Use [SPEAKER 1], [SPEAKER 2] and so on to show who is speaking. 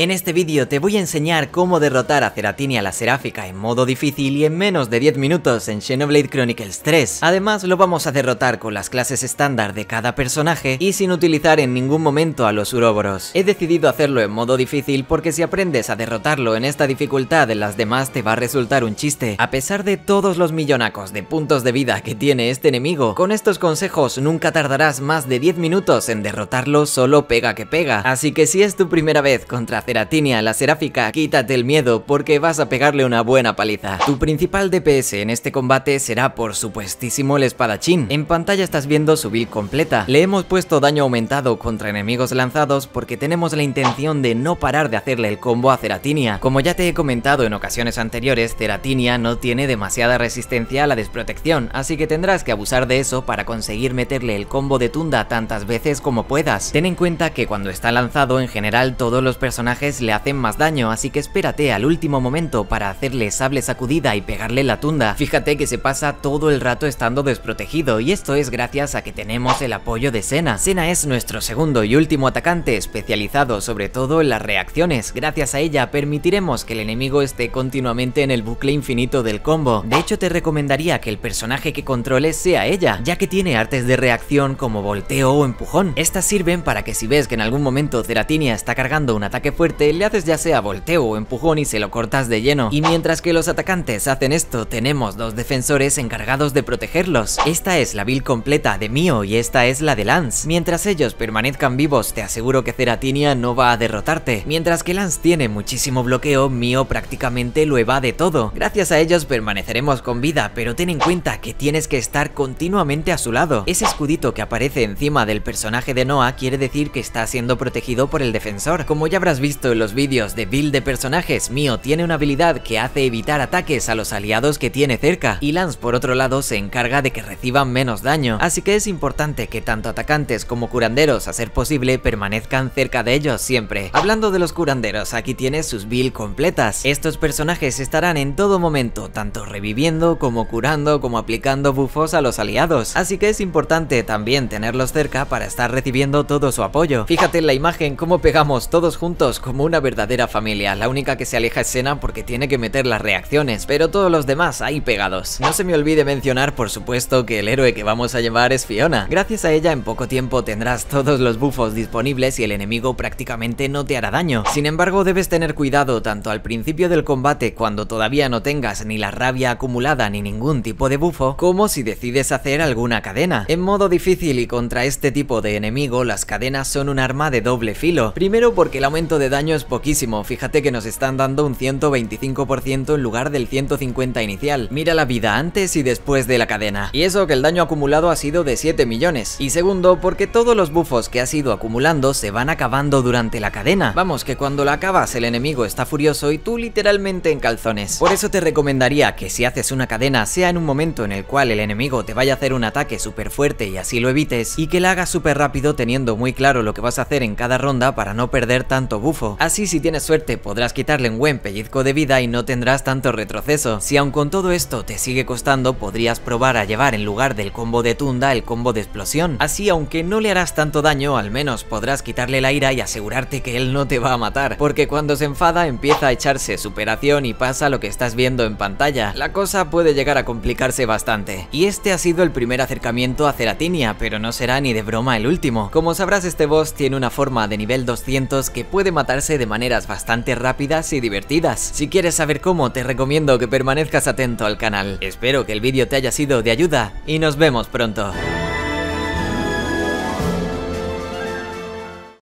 [SPEAKER 1] En este vídeo te voy a enseñar cómo derrotar a Ceratinia la Seráfica en modo difícil y en menos de 10 minutos en Xenoblade Chronicles 3. Además lo vamos a derrotar con las clases estándar de cada personaje y sin utilizar en ningún momento a los Uroboros. He decidido hacerlo en modo difícil porque si aprendes a derrotarlo en esta dificultad en las demás te va a resultar un chiste. A pesar de todos los millonacos de puntos de vida que tiene este enemigo, con estos consejos nunca tardarás más de 10 minutos en derrotarlo solo pega que pega. Así que si es tu primera vez contra Ceratinia la Seráfica, quítate el miedo porque vas a pegarle una buena paliza. Tu principal DPS en este combate será por supuestísimo el espadachín. En pantalla estás viendo su build completa. Le hemos puesto daño aumentado contra enemigos lanzados porque tenemos la intención de no parar de hacerle el combo a Ceratinia. Como ya te he comentado en ocasiones anteriores, Ceratinia no tiene demasiada resistencia a la desprotección, así que tendrás que abusar de eso para conseguir meterle el combo de tunda tantas veces como puedas. Ten en cuenta que cuando está lanzado en general todos los personajes le hacen más daño, así que espérate al último momento para hacerle sable sacudida y pegarle la tunda. Fíjate que se pasa todo el rato estando desprotegido y esto es gracias a que tenemos el apoyo de Sena. Sena es nuestro segundo y último atacante especializado sobre todo en las reacciones. Gracias a ella permitiremos que el enemigo esté continuamente en el bucle infinito del combo. De hecho te recomendaría que el personaje que controles sea ella, ya que tiene artes de reacción como volteo o empujón. Estas sirven para que si ves que en algún momento Ceratinia está cargando un ataque fuerte, le haces ya sea volteo o empujón y se lo cortas de lleno. Y mientras que los atacantes hacen esto, tenemos dos defensores encargados de protegerlos. Esta es la build completa de Mio y esta es la de Lance. Mientras ellos permanezcan vivos, te aseguro que Ceratinia no va a derrotarte. Mientras que Lance tiene muchísimo bloqueo, Mio prácticamente lo evade todo. Gracias a ellos permaneceremos con vida, pero ten en cuenta que tienes que estar continuamente a su lado. Ese escudito que aparece encima del personaje de Noah quiere decir que está siendo protegido por el defensor. Como ya habrás visto en los vídeos de build de personajes, Mio tiene una habilidad que hace evitar ataques a los aliados que tiene cerca, y Lance por otro lado se encarga de que reciban menos daño, así que es importante que tanto atacantes como curanderos, a ser posible, permanezcan cerca de ellos siempre. Hablando de los curanderos, aquí tienes sus build completas. Estos personajes estarán en todo momento, tanto reviviendo como curando como aplicando buffos a los aliados, así que es importante también tenerlos cerca para estar recibiendo todo su apoyo. Fíjate en la imagen cómo pegamos todos juntos como una verdadera familia, la única que se aleja es Sena porque tiene que meter las reacciones, pero todos los demás ahí pegados. No se me olvide mencionar por supuesto que el héroe que vamos a llevar es Fiona. Gracias a ella en poco tiempo tendrás todos los buffos disponibles y el enemigo prácticamente no te hará daño. Sin embargo debes tener cuidado tanto al principio del combate cuando todavía no tengas ni la rabia acumulada ni ningún tipo de bufo, como si decides hacer alguna cadena. En modo difícil y contra este tipo de enemigo las cadenas son un arma de doble filo. Primero porque el aumento de daño es poquísimo, fíjate que nos están dando un 125% en lugar del 150 inicial. Mira la vida antes y después de la cadena. Y eso que el daño acumulado ha sido de 7 millones. Y segundo porque todos los bufos que has ido acumulando se van acabando durante la cadena. Vamos que cuando la acabas el enemigo está furioso y tú literalmente en calzones. Por eso te recomendaría que si haces una cadena sea en un momento en el cual el enemigo te vaya a hacer un ataque súper fuerte y así lo evites y que la hagas súper rápido teniendo muy claro lo que vas a hacer en cada ronda para no perder tanto Así si tienes suerte podrás quitarle un buen pellizco de vida y no tendrás tanto retroceso. Si aun con todo esto te sigue costando podrías probar a llevar en lugar del combo de tunda el combo de explosión. Así aunque no le harás tanto daño al menos podrás quitarle la ira y asegurarte que él no te va a matar. Porque cuando se enfada empieza a echarse superación y pasa lo que estás viendo en pantalla. La cosa puede llegar a complicarse bastante. Y este ha sido el primer acercamiento a Ceratinia, pero no será ni de broma el último. Como sabrás este boss tiene una forma de nivel 200 que puede de maneras bastante rápidas y divertidas. Si quieres saber cómo te recomiendo que permanezcas atento al canal. Espero que el vídeo te haya sido de ayuda y nos vemos pronto.